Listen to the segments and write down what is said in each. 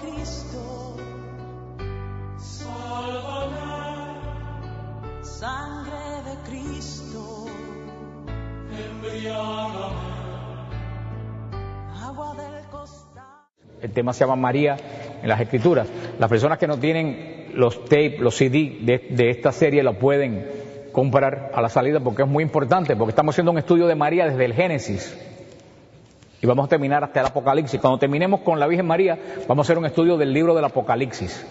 Cristo, sangre de Cristo, agua del costado. El tema se llama María en las Escrituras. Las personas que no tienen los tapes, los CD de, de esta serie la pueden comprar a la salida porque es muy importante, porque estamos haciendo un estudio de María desde el Génesis y vamos a terminar hasta el Apocalipsis. Cuando terminemos con la Virgen María, vamos a hacer un estudio del libro del Apocalipsis.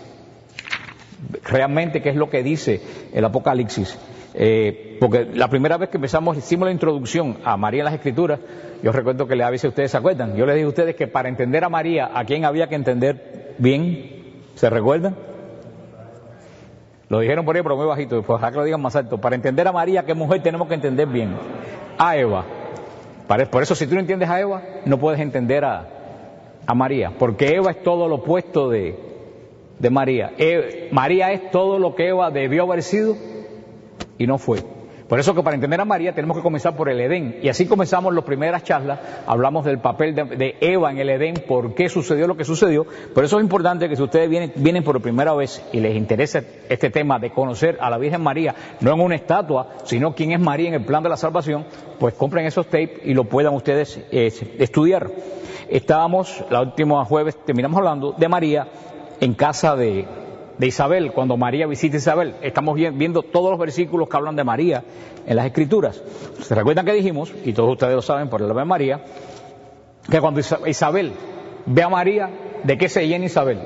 Realmente, qué es lo que dice el Apocalipsis. Eh, porque la primera vez que empezamos, hicimos la introducción a María en las Escrituras, yo recuerdo que le avisé, ustedes se acuerdan, yo les dije a ustedes que para entender a María, ¿a quién había que entender bien? ¿Se recuerdan? Lo dijeron por ahí, pero muy bajito, pues ojalá que lo digan más alto. Para entender a María, ¿qué mujer tenemos que entender bien? A Eva. Por eso, si tú no entiendes a Eva, no puedes entender a, María, porque Eva es todo lo opuesto de, de María. E, María es todo lo que Eva debió haber sido y no fue. Por eso que para entender a María tenemos que comenzar por el Edén. Y así comenzamos las primeras charlas, hablamos del papel de, Eva en el Edén, por qué sucedió lo que sucedió. Por eso es importante que si ustedes vienen, vienen por primera vez y les interesa este tema de conocer a la Virgen María, no en una estatua, sino quién es María en el plan de la salvación, pues compren esos tapes y lo puedan ustedes eh, estudiar. Estábamos, la última jueves, terminamos hablando de María en casa de, de Isabel, cuando María visita a Isabel. Estamos viendo todos los versículos que hablan de María en las Escrituras. ¿Se recuerdan que dijimos, y todos ustedes lo saben por el nombre de María, que cuando Isabel ve a María, ¿de qué se llena Isabel?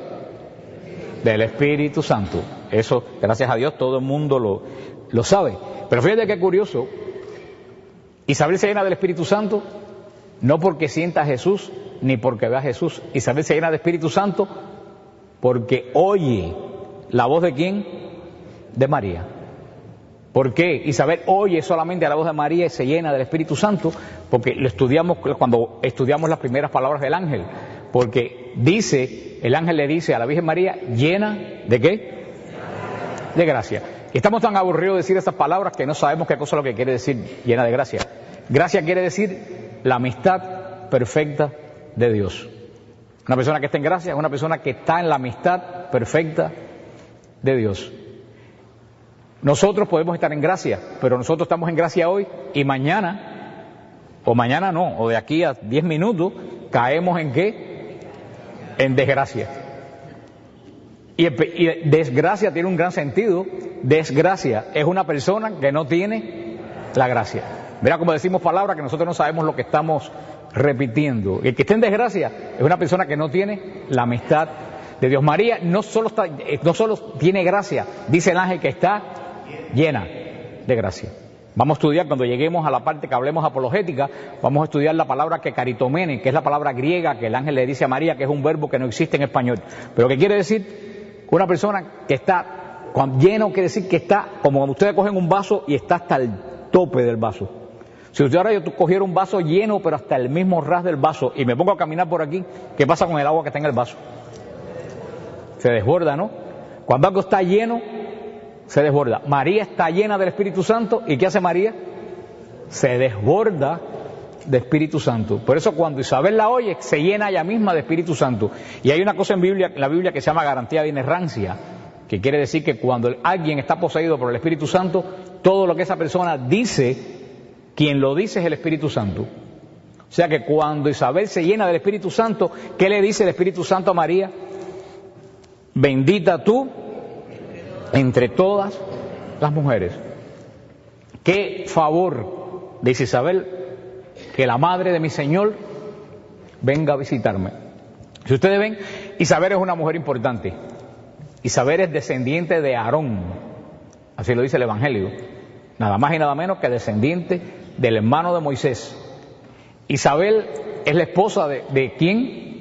Del Espíritu Santo. Eso, gracias a Dios, todo el mundo lo, lo sabe. Pero fíjate qué curioso, Isabel se llena del Espíritu Santo no porque sienta a Jesús, ni porque ve a Jesús. Isabel se llena del Espíritu Santo porque oye ¿La voz de quién? De María. ¿Por qué? Isabel oye solamente la voz de María y se llena del Espíritu Santo, porque lo estudiamos cuando estudiamos las primeras palabras del ángel, porque dice, el ángel le dice a la Virgen María, llena de qué? De gracia. Estamos tan aburridos de decir estas palabras que no sabemos qué cosa es lo que quiere decir llena de gracia. Gracia quiere decir la amistad perfecta de Dios. Una persona que está en gracia es una persona que está en la amistad perfecta de Dios. Nosotros podemos estar en gracia, pero nosotros estamos en gracia hoy y mañana, o mañana no, o de aquí a 10 minutos, caemos en qué? En desgracia. Y, desgracia tiene un gran sentido. Desgracia es una persona que no tiene la gracia. Verá como decimos palabras que nosotros no sabemos lo que estamos repitiendo. El que esté en desgracia es una persona que no tiene la amistad de Dios. María no solo, eh, no solo tiene gracia, dice el ángel que está llena de gracia. Vamos a estudiar, cuando lleguemos a la parte que hablemos apologética, vamos a estudiar la palabra que caritomene, que es la palabra griega que el ángel le dice a María, que es un verbo que no existe en español. Pero que quiere decir una persona que está lleno, quiere decir que está, como cuando ustedes cogen un vaso y está hasta el tope del vaso. Si usted ahora yo cogiera un vaso lleno, pero hasta el mismo ras del vaso, y me pongo a caminar por aquí, ¿qué pasa con el agua que está en el vaso? Se desborda, ¿no? Cuando algo está lleno, se desborda. María está llena del Espíritu Santo y ¿qué hace María? Se desborda de Espíritu Santo. Por eso cuando Isabel la oye, se llena ella misma de Espíritu Santo. Y hay una cosa en Biblia, la Biblia que se llama garantía de inerrancia, que quiere decir que cuando alguien está poseído por el Espíritu Santo, todo lo que esa persona dice, quien lo dice es el Espíritu Santo. O sea que cuando Isabel se llena del Espíritu Santo, ¿qué le dice el Espíritu Santo a María? Bendita tú entre todas las mujeres. Qué favor, dice Isabel, que la madre de mi Señor venga a visitarme. Si ustedes ven, Isabel es una mujer importante. Isabel es descendiente de Aarón, así lo dice el Evangelio, nada más y nada menos que descendiente del hermano de Moisés. Isabel es la esposa de, de quién?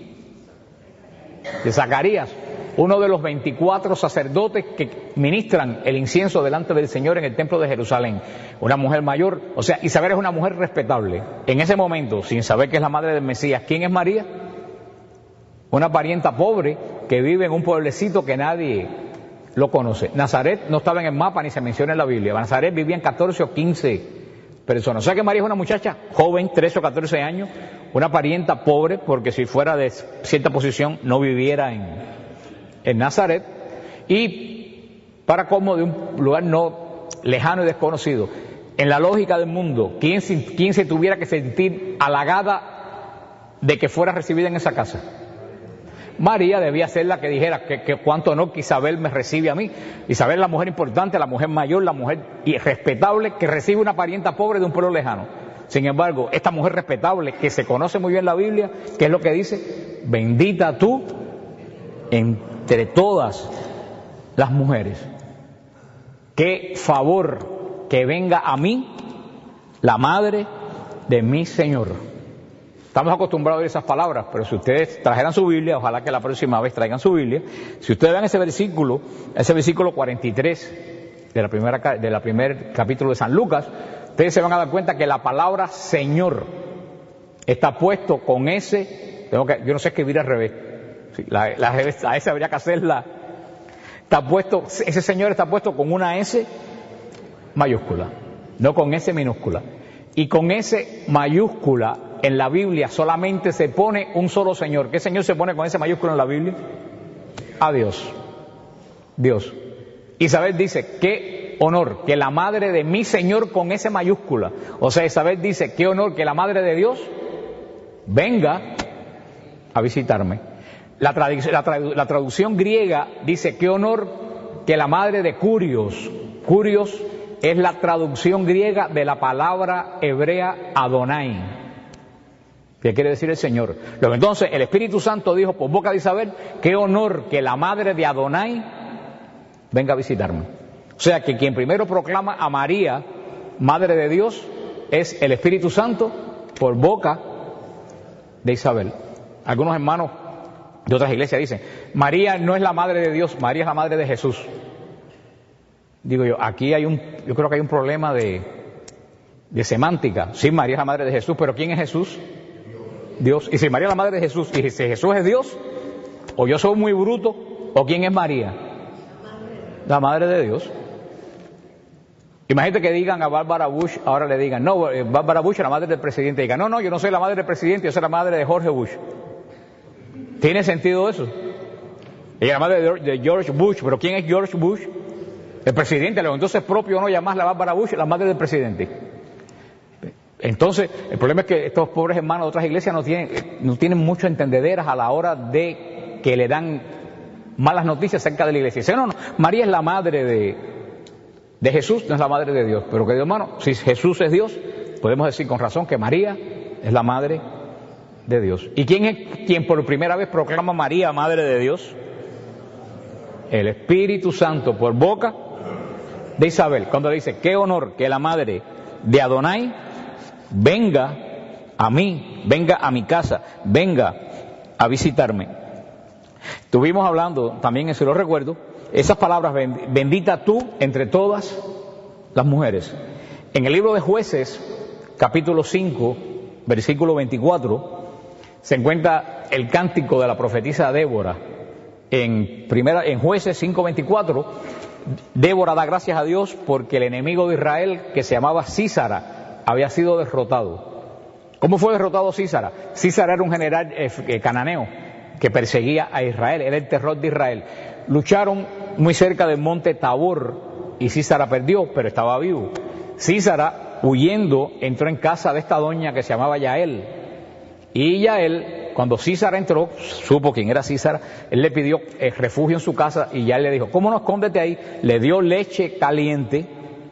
De Zacarías, uno de los 24 sacerdotes que ministran el incienso delante del Señor en el templo de Jerusalén. Una mujer mayor, o sea, Isabel es una mujer respetable. En ese momento, sin saber que es la madre del Mesías, ¿quién es María? Una parienta pobre que vive en un pueblecito que nadie lo conoce. Nazaret no estaba en el mapa ni se menciona en la Biblia. Nazaret vivían 14 o 15 personas. O sea que María es una muchacha joven, 13 o 14 años, una parienta pobre, porque si fuera de cierta posición no viviera en, en Nazaret y para como de un lugar no lejano y desconocido. en la lógica del mundo, ¿quién, se tuviera que sentir halagada de que fuera recibida en esa casa? María debía ser la que dijera que, que, cuánto honor que Isabel me recibe a mí. Isabel es la mujer importante, la mujer mayor, la mujer respetable que recibe una parienta pobre de un pueblo lejano. Sin embargo, esta mujer respetable que se conoce muy bien la Biblia, ¿qué es lo que dice? Bendita tú entre todas las mujeres. Qué favor que venga a mí la madre de mi Señor. Estamos acostumbrados a esas palabras, pero si ustedes trajeran su Biblia, ojalá que la próxima vez traigan su Biblia, si ustedes ven ese versículo, ese versículo 43 de la primera de la primer capítulo de San Lucas, ustedes se van a dar cuenta que la palabra Señor está puesto con ese, tengo que, yo no sé escribir al revés, la, la, a ese habría que hacerla, está puesto, ese Señor está puesto con una S mayúscula, no con S minúscula. Y con S mayúscula en la Biblia solamente se pone un solo Señor. ¿Qué Señor se pone con ese mayúsculo en la Biblia? A Dios. Dios. Isabel dice, qué honor que la madre de mi Señor con ese mayúscula. O sea, Isabel dice, qué honor que la madre de Dios venga a visitarme. La, la traducción griega dice, qué honor que la madre de Curios, Curios es la traducción griega de la palabra hebrea Adonai. ¿Qué quiere decir el Señor? Entonces el Espíritu Santo dijo por boca de Isabel, qué honor que la madre de Adonai venga a visitarme. O sea que quien primero proclama a María, madre de Dios, es el Espíritu Santo por boca de Isabel. Algunos hermanos de otras iglesias dicen, María no es la madre de Dios, María es la madre de Jesús. Digo yo, aquí hay un, yo creo que hay un problema de, de semántica. Sí, María es la madre de Jesús, pero ¿quién es Jesús? Dios. Y si María es la madre de Jesús, y si Jesús es Dios, o yo soy muy bruto, o quién es María? La madre de Dios. Imagínate que digan a Bárbara Bush, ahora le digan, no, eh, Bárbara Bush es la madre del presidente. Digan, no, no, yo no soy la madre del presidente, yo soy la madre de Jorge Bush. ¿Tiene sentido eso? La madre de George Bush, pero ¿quién es George Bush? El presidente, entonces es propio no llamar la Bárbara Bush la madre del presidente. Entonces, el problema es que estos pobres hermanos de otras iglesias no tienen, mucho entendederas a la hora de que le dan malas noticias acerca de la iglesia. Dicen, no, no, María es la madre de, de Jesús, no es la madre de Dios. Pero querido hermano, si Jesús es Dios, podemos decir con razón que María es la madre de Dios. ¿Y quién es quien por primera vez proclama a María madre de Dios? El Espíritu Santo por boca de Isabel, cuando dice, qué honor que la madre de Adonai venga a mí, venga a mi casa, venga a visitarme. Estuvimos hablando también, si lo recuerdo, esas palabras, bendita tú entre todas las mujeres. En el libro de jueces, capítulo 5, versículo 24, se encuentra el cántico de la profetisa Débora. En, primera, en jueces 5.24, Débora da gracias a Dios porque el enemigo de Israel, que se llamaba Císara, había sido derrotado. ¿Cómo fue derrotado Císara? Císara era un general eh, eh, cananeo que perseguía a Israel, era el terror de Israel. Lucharon muy cerca del monte Tabor y Císara perdió, pero estaba vivo. Císara, huyendo, entró en casa de esta doña que se llamaba Yael. Y Yael, cuando Císara entró, supo quién era Císara, él le pidió eh, refugio en su casa y Yael le dijo, ¿cómo no escóndete ahí? Le dio leche caliente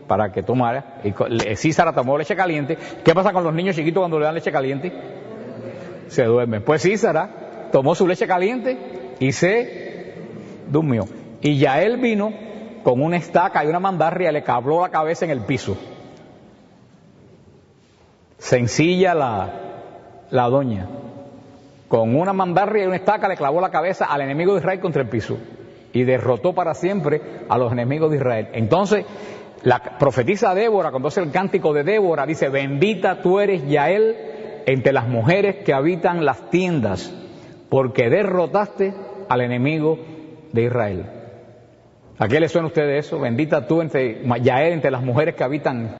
para que tomara. Y Císara tomó leche caliente. ¿Qué pasa con los niños chiquitos cuando le dan leche caliente? Se duermen. Pues Císara tomó su leche caliente y se durmió. Y ya él vino con una estaca y una mandarria, le cabló la cabeza en el piso. Sencilla la, la doña. Con una mandarria y una estaca le clavó la cabeza al enemigo de Israel contra el piso. Y derrotó para siempre a los enemigos de Israel. Entonces, la profetisa Débora, cuando hace el cántico de Débora, dice, bendita tú eres Yael entre las mujeres que habitan las tiendas, porque derrotaste al enemigo de Israel. ¿A qué le suena a ustedes eso? Bendita tú entre Yael entre las mujeres que habitan